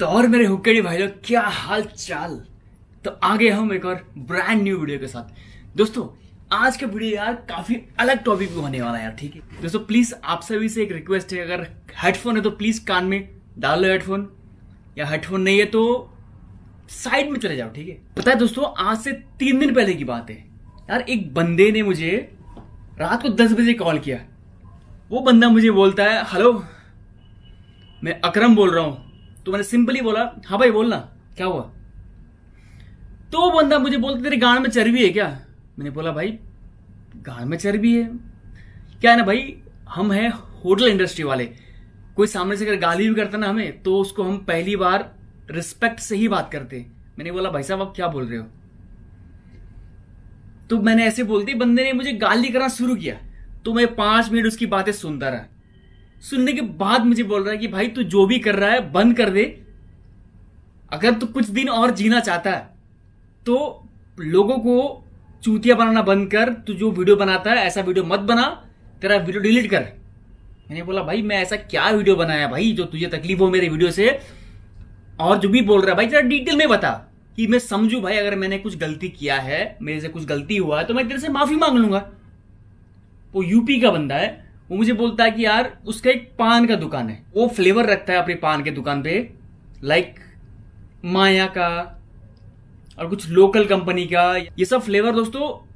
तो और मेरे हुक्केड़ी भाई लोग क्या हाल चाल? तो आगे हम एक और ब्रांड न्यू वीडियो के साथ। दोस्तों, आज का वीडियो यार काफ़ी अलग टॉपिक होने वाला है यार, ठीक है? दोस्तों प्लीज़ आप सभी से एक रिक्वेस्ट है, अगर हेडफोन है तो प्लीज़ कान में डाल लो हेडफोन या हेडफोन नहीं है तो साइड में चले जाओ, ठीक है? पता है दोस्तों, आज से तीन दिन पहले की बात है। यार, एक बंदे ने मुझे रात को दस बजे कॉल किया। वो बंदा मुझे बोलता है हेलो मैं अकरम बोल रहा हूँ। तो मैंने सिंपली बोला हाँ भाई, बोलना, क्या हुआ? तो वो बंदा मुझे बोलता, तेरे गाड़ में चर्बी है क्या? मैंने बोला, भाई गाड़ में चर्बी है। क्या है ना भाई, हम हैं होटल इंडस्ट्री वाले। कोई सामने से अगर गाली भी करता ना हमें तो उसको हम पहली बार रिस्पेक्ट से ही बात करते मैंने बोला, भाई साहब, आप क्या बोल रहे हो? तो मैंने ऐसे बोलती बंदे ने मुझे गाली करना शुरू किया। तो मैं पाँच मिनट उसकी बातें सुनता रहा। सुनने के बाद मुझे बोल रहा है कि भाई तू जो भी कर रहा है, बंद कर दे। अगर तू कुछ दिन और जीना चाहता है तो लोगों को चूतिया बनाना बंद कर, तू जो वीडियो बनाता है, ऐसा वीडियो मत बना, तेरा वीडियो डिलीट कर। मैंने बोला, भाई, मैं ऐसा क्या वीडियो बनाया भाई, जो तुझे तकलीफ़ हो मेरे वीडियो से? और जो भी बोल रहा है, भाई जरा डिटेल में बता कि मैं समझू, भाई, अगर मैंने कुछ गलती किया है, मेरे से कुछ गलती हुआ है तो मैं तेरे से माफ़ी मांग लूँगा। वो यूपी का बंदा है वो मुझे बोलता है कि यार, उसका एक पान का दुकान है। वो फ्लेवर रखता है अपने पान के दुकान पे लाइक माया का और कुछ लोकल कंपनी का। ये सब फ्लेवर दोस्तों,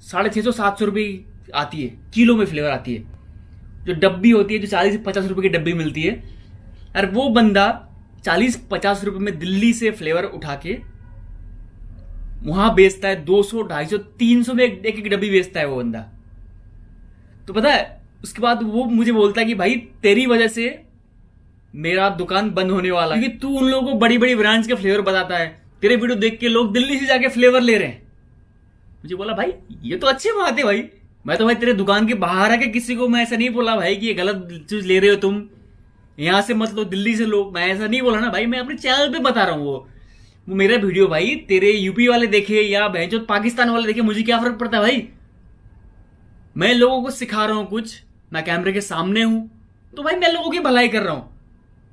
साढ़े छह सौ, सात सौ रुपये आती है। किलो में फ्लेवर आती है। जो डब्बी होती है, जो चालीस से पचास रुपए की डब्बी मिलती है। और वो बंदा चालीस, पचास रुपए में दिल्ली से फ्लेवर उठा के वहाँ बेचता है। दो सौ, ढाई सौ, तीन सौ में एक एक डब्बी बेचता है वो बंदा। तो पता है उसके बाद वो मुझे बोलता है कि भाई, तेरी वजह से मेरा दुकान बंद होने वाला है। क्योंकि तू उन लोगों को बड़ी बड़ी ब्रांड्स के फ्लेवर बताता है। तेरे वीडियो देख के लोग दिल्ली से जाके फ्लेवर ले रहे हैं। मुझे बोला, भाई, ये तो अच्छी बात है भाई। मैं तो भाई तेरे दुकान के बाहर आके किसी को मैं ऐसा नहीं बोला, भाई, कि ये गलत चीज़ ले रहे हो तुम। यहाँ से मत लो, दिल्ली से लोग मैं ऐसा नहीं बोला ना, भाई, मैं अपने चैनल पे बता रहा हूँ वो। वो मेरा वीडियो, भाई, तेरे यूपी वाले देखे या जो पाकिस्तान वाले देखे, मुझे क्या फ़र्क पड़ता है भाई? मैं लोगों को सिखा रहा हूँ कुछ मैं कैमरे के सामने हूँ तो भाई मैं लोगों की भलाई कर रहा हूँ।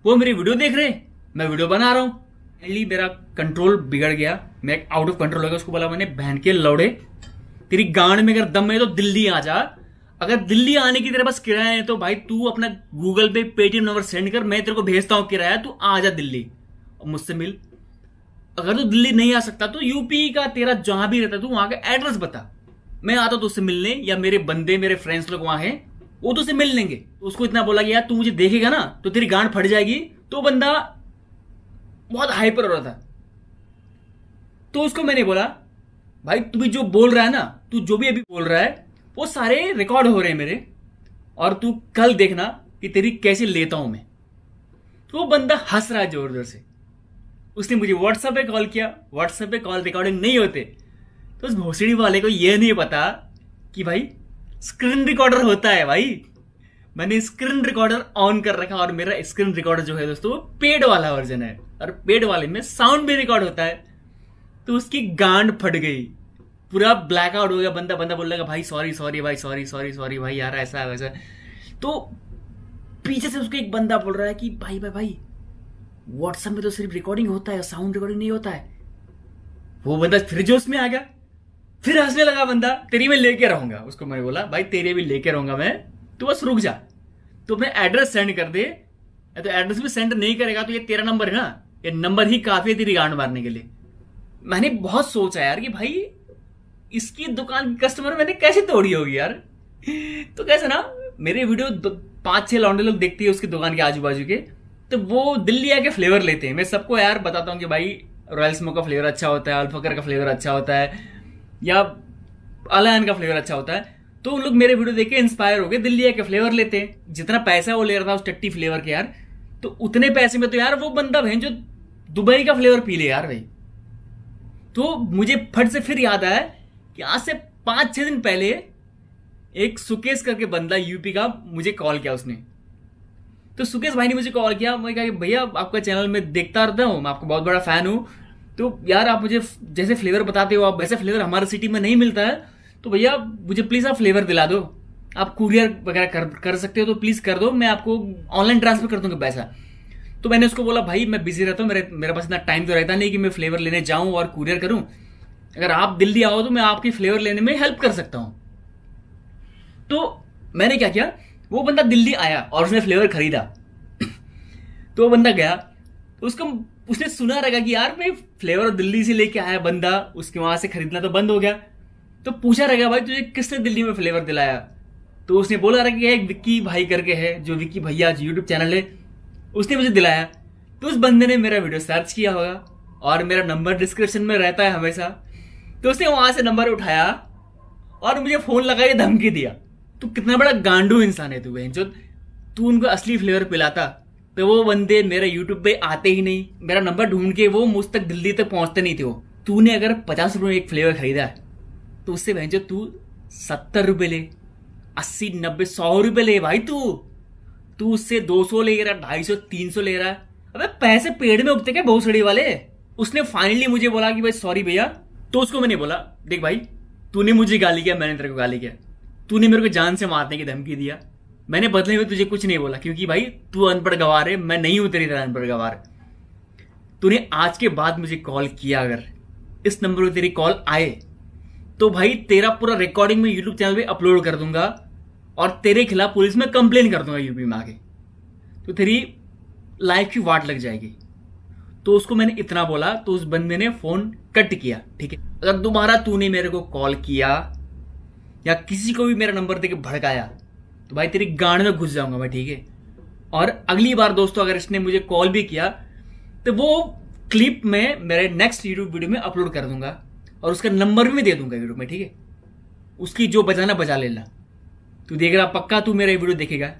वो मेरी वीडियो देख रहे हैं, मैं वीडियो बना रहा हूँ। पहली मेरा कंट्रोल बिगड़ गया, मैं आउट ऑफ़ कंट्रोल हो गया, उसको बोला मैंने, बहन के लौड़े, तेरी गांड में अगर दम है तो दिल्ली आ जा। अगर दिल्ली आने की तेरे पास किराया है तो भाई तू अपना गूगल पे पेटीएम नंबर सेंड कर, मैं तेरे को भेजता हूँ किराया, तू आ जा दिल्ली। और मुझसे मिल, अगर तू दिल्ली नहीं आ सकता तो यूपी का तेरा जहाँ भी रहता तू वहाँ का एड्रेस बता। मैं आता तो उससे मिलने, या मेरे बंदे, मेरे फ्रेंड्स लोग वहाँ हैं, वो तो उसे मिल लेंगे। तो उसको इतना बोला कि, यार, तू मुझे देखेगा ना तो तेरी गांड फट जाएगी। तो बंदा बहुत हाइपर हो रहा था। तो उसको मैंने बोला, भाई, तू भी जो बोल रहा है ना, तू जो भी अभी बोल रहा है, वो सारे रिकॉर्ड हो रहे हैं मेरे, और तू कल देखना कि तेरी कैसे लेता हूँ मैं। तो वो बंदा हंस रहा है ज़ोर ज़ोर से। उसने मुझे व्हाट्सएप पे कॉल किया। व्हाट्सएप पे कॉल रिकॉर्डिंग नहीं होते। तो उस भोसड़ी वाले को यह नहीं पता कि भाई स्क्रीन रिकॉर्डर होता है भाई। मैंने स्क्रीन रिकॉर्डर ऑन कर रखा और मेरा स्क्रीन रिकॉर्डर जो है दोस्तों, वो पेड वाला वर्जन है। और पेड वाले में साउंड भी रिकॉर्ड होता है। तो उसकी गांड फट गई। पूरा ब्लैक आउट हो गया। बंदा बंदा बोल लगा, भाई सॉरी सॉरी भाई सॉरी सॉरी सॉरी भाई, यार, ऐसा वैसा तो पीछे से उसको एक बंदा बोल रहा है कि, भाई भाई भाई व्हाट्सएप में तो सिर्फ़ रिकॉर्डिंग होता है साउंड रिकॉर्डिंग नहीं होता है। वो बंदा फिर जोश में आ गया। फिर हंसने लगा बंदा, तेरी मैं लेके रहूँगा। उसको मैंने बोला, भाई, तेरे भी लेके रहूँगा मैं, तू बस रुक जा। तो अपने एड्रेस सेंड कर दे। तो एड्रेस भी सेंड नहीं करेगा तो ये तेरा नंबर है ना? ये नंबर ही काफ़ी है तेरी गांड मारने के लिए। मैंने बहुत सोचा यार कि भाई, इसकी दुकान की कस्टमर मैंने कैसे तोड़ी होगी यार? तो कैसे ना, मेरे वीडियो पाँच, छह लौंडे लोग देखते हैं उसकी दुकान के आजू बाजू के तो वो दिल्ली आके फ्लेवर लेते हैं। मैं सबको यार बताता हूँ कि भाई रॉयल स्मोक का फ्लेवर अच्छा होता है अल्फकर का फ्लेवर अच्छा होता है। या अलायन का फ्लेवर अच्छा होता है तो उन लोग मेरे वीडियो देख के इंस्पायर हो गए, दिल्ली आके फ्लेवर लेते हैं। जितना पैसा वो ले रहा था उस टट्टी फ्लेवर के यार तो उतने पैसे में तो यार वो बंदा भाई जो दुबई का फ्लेवर पी ले यार भाई। तो मुझे फट से फिर याद आया कि आज से पाँच, छह दिन पहले एक सुकेश करके बंदा यूपी का मुझे कॉल किया उसने। तो सुकेश भाई ने मुझे कॉल किया, मैं कहा भैया आपका चैनल में देखता रहता हूँ, मैं आपका बहुत बड़ा फ़ैन हूँ। तो यार आप मुझे जैसे फ्लेवर बताते हो आप वैसे फ्लेवर हमारे सिटी में नहीं मिलता है तो भैया मुझे प्लीज़ आप फ्लेवर दिला दो। आप कुरियर वगैरह कर, कर सकते हो तो प्लीज़ कर दो मैं आपको ऑनलाइन ट्रांसफ़र कर दूँगा पैसा। तो मैंने उसको बोला भाई मैं बिज़ी रहता हूँ मेरे मेरे पास इतना टाइम तो रहता नहीं कि मैं फ्लेवर लेने जाऊँ और कुरियर करूँ। अगर आप दिल्ली आओ तो मैं आपकी फ्लेवर लेने में हेल्प कर सकता हूँ। तो मैंने क्या किया वो बंदा दिल्ली आया और उसने फ्लेवर खरीदा। तो वो बंदा गया उसको उसने सुना रहेगा कि यार मैं फ्लेवर दिल्ली से लेके आया बंदा, उसके वहाँ से खरीदना तो बंद हो गया। तो पूछा रहेगा भाई, तुझे किसने दिल्ली में फ्लेवर दिलाया? तो उसने बोला रहा कि एक विक्की भाई करके है, जो विक्की भैया आज यूट्यूब चैनल है। उसने मुझे दिलाया। तो उस बंदे ने मेरा वीडियो सर्च किया होगा और मेरा नंबर डिस्क्रिप्शन में रहता है हमेशा। तो उसने वहाँ से नंबर उठाया और मुझे फ़ोन लगा के धमकी दिया। तू कितना बड़ा गांडू इंसान है तू बहन तू उनको असली फ्लेवर पिलाता। तो वो बंदे मेरे यूट्यूब पे आते ही नहीं। मेरा नंबर ढूंढ के वो मुझ तक दिल्ली तक पहुँचते नहीं थे वो। तूने अगर पचास रुपए एक फ्लेवर खरीदा है तो उससे बहन तू सत्तर रुपए ले, अस्सी, नब्बे, सौ रुपए ले भाई तू। तू उससे दो सौ ले रहा, ढाई सौ, तीन सौ ले रहा है। अबे पैसे पेड़ में उगते क्या बहुत सड़ी वाले? उसने फाइनली मुझे बोला कि भाई सॉरी भैया। तो उसको मैंने बोला, देख भाई, तूने मुझे गाली किया, मैंने तेरे को गाली किया। तूने मेरे को जान से मारने की धमकी दिया। मैंने बदले में तुझे कुछ नहीं बोला, क्योंकि भाई तू अनपढ़ गवार है, मैं नहीं हूँ तेरी तरह अनपढ़ गवार। तूने आज के बाद मुझे कॉल किया अगर, इस नंबर पर तेरी कॉल आए तो भाई तेरा पूरा रिकॉर्डिंग में यूट्यूब चैनल पे अपलोड कर दूँगा, और तेरे खिलाफ पुलिस में कंप्लेन कर दूँगा यूपी में आके। तो तेरी लाइफ की वाट लग जाएगी। तो उसको मैंने इतना बोला तो उस बंदे ने फ़ोन कट किया, ठीक है? अगर दोबारा तूने मेरे को कॉल किया, या किसी को भी मेरा नंबर देके भड़काया तो भाई तेरी गांड में घुस जाऊँगा मैं, ठीक है? और अगली बार दोस्तों, अगर इसने मुझे कॉल भी किया तो वो क्लिप में मेरे नेक्स्ट यूट्यूब वीडियो में अपलोड कर दूँगा और उसका नंबर भी दे दूँगा यूट्यूब में, ठीक है? उसकी जो बजाना बजा लेना। तू देख रहा, पक्का तू मेरा वीडियो देखेगा।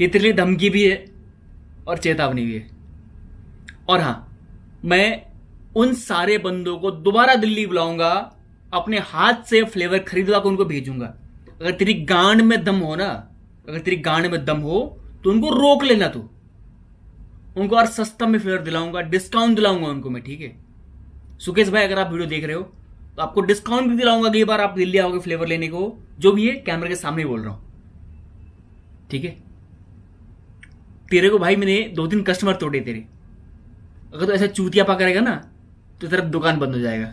ये तेरे लिए धमकी भी है और चेतावनी भी है। और हाँ, मैं उन सारे बंदों को दोबारा दिल्ली बुलाऊँगा, अपने हाथ से फ्लेवर खरीदवा को उनको भेजूँगा। अगर तेरी गांड में दम हो ना, अगर तेरी गांड में दम हो तो उनको रोक लेना तू। उनको और सस्ता में फ्लेवर दिलाऊँगा डिस्काउंट दिलाऊँगा उनको मैं, ठीक है? सुकेश भाई, अगर आप वीडियो देख रहे हो तो आपको डिस्काउंट भी दिलाऊँगा अगली बार आप दिल्ली आओगे फ्लेवर लेने को, जो भी है कैमरे के सामने बोल रहा हूँ। ठीक है? तेरे को भाई मैंने दो तीन कस्टमर तोड़े तेरे। अगर तो ऐसा चूतिया पा करेगा ना तो तेरा दुकान बंद हो जाएगा।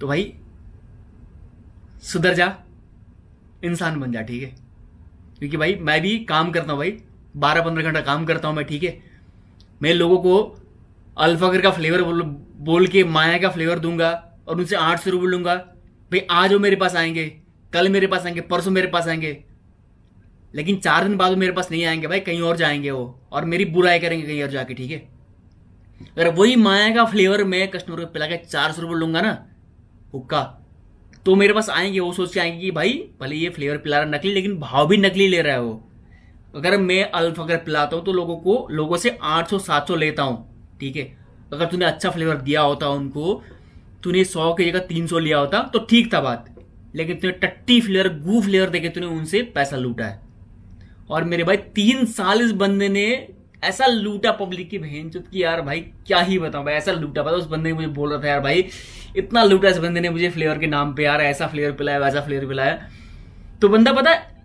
तो भाई सुधर जा। इंसान बन जा ठीक है? क्योंकि भाई मैं भी काम करता हूँ भाई। बारह पंद्रह घंटा काम करता हूँ मैं ठीक है? मैं लोगों को अल्फागर का फ्लेवर बोल, बोल के माया का फ्लेवर दूँगा और उनसे आठ सौ रुपये लूँगा। भाई आज वो मेरे पास आएँगे कल मेरे पास आएँगे परसों मेरे पास आएँगे। लेकिन चार दिन बाद वो मेरे पास नहीं आएँगे भाई कहीं और जाएँगे वो और मेरी बुराई करेंगे कहीं और जाके ठीक है? अगर वही माया का फ्लेवर मैं कस्टमर को पिला के चार सौ रुपये लूँगा ना हुक्का। तो मेरे पास आएँगे, वो सोच के आएँगे कि भाई, भले ये फ्लेवर पिला रहा नकली, लेकिन भाव भी नकली ले रहा है वो। अगर मैं अल्फ अगर पिलाता हूँ तो लोगों को, लोगों से आठ सौ, सात सौ लेता हूँ, ठीक है? अगर तूने अच्छा फ्लेवर दिया होता उनको, तूने सौ की जगह तीन सौ लिया होता तो ठीक था बात। लेकिन तूने टट्टी फ्लेवर गू फ्लेवर देके तूने उनसे पैसा लूटा है। और मेरे भाई, तीन साल इस बंदे ने ऐसा लूटा पब्लिक की बहन चुत की, यार भाई, क्या ही बताऊँ भाई, ऐसा लूटा पता उस बंदे ने मुझे बोल रहा था, यार भाई इतना लूटा इस बंदे ने मुझे फ्लेवर के नाम पे, यार, ऐसा फ्लेवर पिलाया, वैसा फ्लेवर पिलाया। तो बंदा पता है,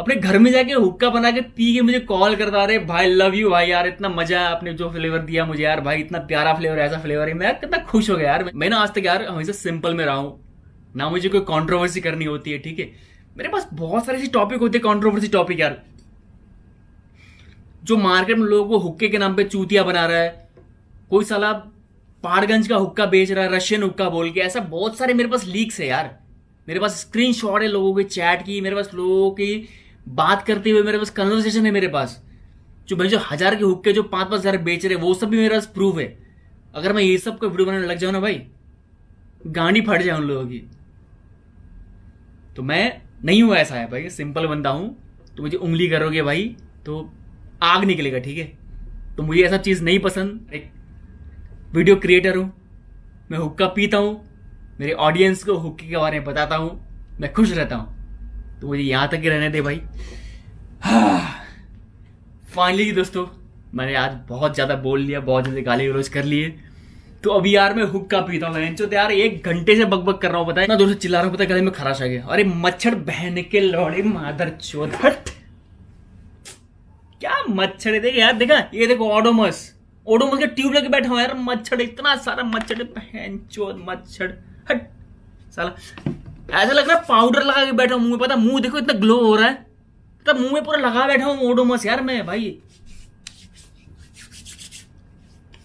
अपने घर में जाके हुक्का बना के पी के मुझे कॉल करता रहे भाई लव यू भाई, यार, इतना मज़ा है आपने जो फ्लेवर दिया मुझे, यार, भाई, इतना प्यारा फ्लेवर ऐसा फ्लेवर है। मैं यार कितना खुश हो गया यार। मैं ना आज तक यार हमेशा सिंपल में रहा हूँ। ना मुझे कोई कॉन्ट्रोवर्सी करनी होती है, ठीक है? मेरे पास बहुत सारे ऐसे टॉपिक होते हैं कॉन्ट्रोवर्सी टॉपिक यार। जो मार्केट में लोगों को हुक्के के नाम पे चूतिया बना रहा है, कोई साला पहाड़गंज का हुक्का बेच रहा है रशियन हुक्का बोल के। ऐसा बहुत सारे मेरे पास लीक्स है यार। मेरे पास स्क्रीन है लोगों की चैट की, मेरे पास लोगों की बात करते हुए मेरे पास कन्वर्सेशन है मेरे पास। जो भाई जो हज़ार के हुक्के जो पाँच पाँच हज़ार बेच रहे वो सब भी मेरे पास प्रूफ है। अगर मैं ये सबको वीडियो बनाने लग जाऊँ ना भाई, गांडी फट जाए उन लोगों की। तो मैं नहीं हुआ ऐसा है भाई सिंपल बंदा हूँ। तो मुझे उंगली करोगे भाई तो आग निकलेगा, ठीक है? तो मुझे ऐसा चीज़ नहीं पसंद एक वीडियो क्रिएटर हूँ, मैं हुक्का पीता हूँ, मेरे ऑडियंस को हुक्के के बारे में बताता हूँ, मैं खुश रहता हूँ। तो मुझे यहाँ तक ही रहने दे भाई। फाइनली दोस्तों, मैंने आज बहुत ज़्यादा बोल लिया, बहुत ज़्यादा गाली गलोज कर लिए। तो अभी यार मैं हुक्का पीता हूँ तो यार एक घंटे से बकबक कर रहा हूँ बताए ना दोस्तों चिल्ला रहा हूँ, पता गले में खराश आ गया। अरे मच्छर बहन के लौड़े, मादर चौधट मच्छर देख यार, देखा? ये देखो ओडोमस ओडोमस का ट्यूब लेके बैठा हुआ यार, मच्छर, इतना सारा मच्छर मच्छर, हट, साला। ऐसा लग रहा है पाउडर लगा के बैठा हूँ मुँह में पता मुँह देखो इतना ग्लो हो रहा है। तब मुँह में पूरा लगा बैठा हूँ ओडोमस यार मैं भाई।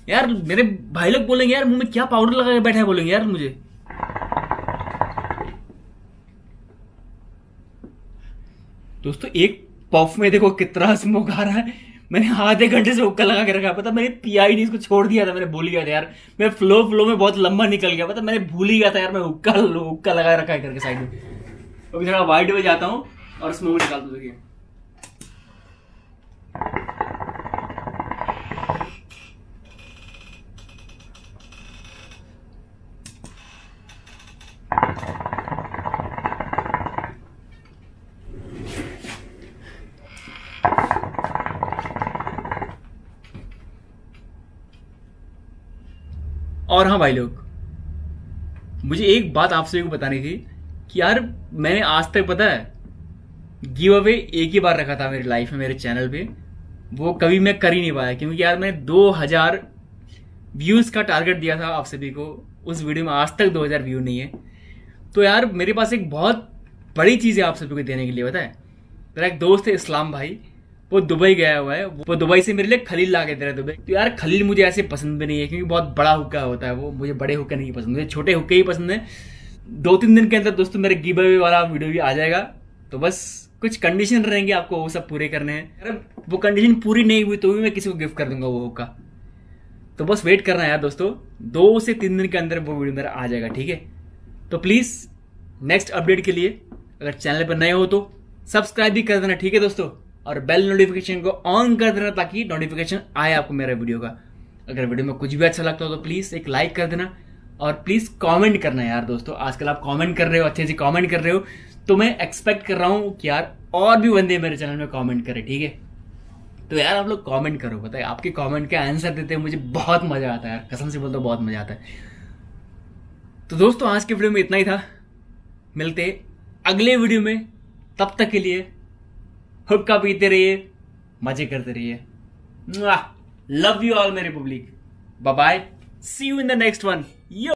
यार, मेरे भाई लोग बोलेंगे, यार मुँह में क्या पाउडर लगा के बैठा है, बोलेंगे यार मुझे। दोस्तों, एक पफ में देखो कितना स्मोक आ रहा है। मैंने आधे घंटे से उक्का लगा के रखा। पता, मैंने पी आई नहीं इसको छोड़ दिया था, मैंने भूल गया था यार। मैं फ्लो फ्लो में बहुत लंबा निकल गया। पता, मैंने भूल ही गया था यार, मैं उक्का उक्का लगा रखा है करके साइड में। अभी थोड़ा वाइट में जाता हूँ और स्मोक निकालता हूँ देखिए। और हाँ भाई लोग, मुझे एक बात आप सभी को बतानी थी कि यार मैंने आज तक पता है गिव अवे एक ही बार रखा था मेरी लाइफ में, मेरे चैनल पे। वो कभी मैं कर ही नहीं पाया, क्योंकि यार मैंने 2000 व्यूज़ का टारगेट दिया था आप सभी को। उस वीडियो में आज तक 2000 व्यू नहीं है। तो यार मेरे पास एक बहुत बड़ी चीज़ है आप सभी को देने के लिए, पता है? मेरा एक दोस्त है इस्लाम भाई। वो दुबई गया हुआ है, वो दुबई से मेरे लिए खलील ला के दे रहे दुबई। तो यार खलील मुझे ऐसे पसंद भी नहीं है, क्योंकि बहुत बड़ा हुक्का होता है वो, मुझे बड़े हुक्के नहीं पसंद, मुझे छोटे हुक्के ही पसंद है। दो तीन दिन के अंदर दोस्तों मेरे गिव अवे वाला वीडियो भी आ जाएगा तो बस कुछ कंडीशन रहेंगे आपको वो सब पूरे करने हैं। अगर वो कंडीशन पूरी नहीं हुई तो भी मैं किसी को गिफ्ट कर दूँगा वो हुक्का। तो बस वेट करना है यार दोस्तों, दो से तीन दिन के अंदर वो वीडियो मेरा आ जाएगा, ठीक है? तो प्लीज़ नेक्स्ट अपडेट के लिए, अगर चैनल पर नए हो तो सब्सक्राइब भी कर देना, ठीक है दोस्तों? और बेल नोटिफिकेशन को ऑन कर देना ताकि नोटिफिकेशन आए आपको मेरे वीडियो का। अगर वीडियो में कुछ भी अच्छा लगता हो तो प्लीज़ एक लाइक कर देना और प्लीज़ कमेंट करना यार दोस्तों। आजकल आप कमेंट कर रहे हो, अच्छे से कमेंट कर रहे हो तो मैं एक्सपेक्ट कर रहा हूँ कि यार और भी बंदे मेरे चैनल में कमेंट करें, ठीक है? तो यार आप लोग कमेंट करो बताए आपके कमेंट के आंसर देते हैं मुझे बहुत मज़ा आता है यार। कसम से बोलते बहुत मज़ा आता है। तो दोस्तों, आज के वीडियो में इतना ही था। मिलते अगले वीडियो में। तब तक के लिए हुक्का पीते रहिए, मज़े करते रहिए। लव यू ऑल मेरे public bye see you in the next one yo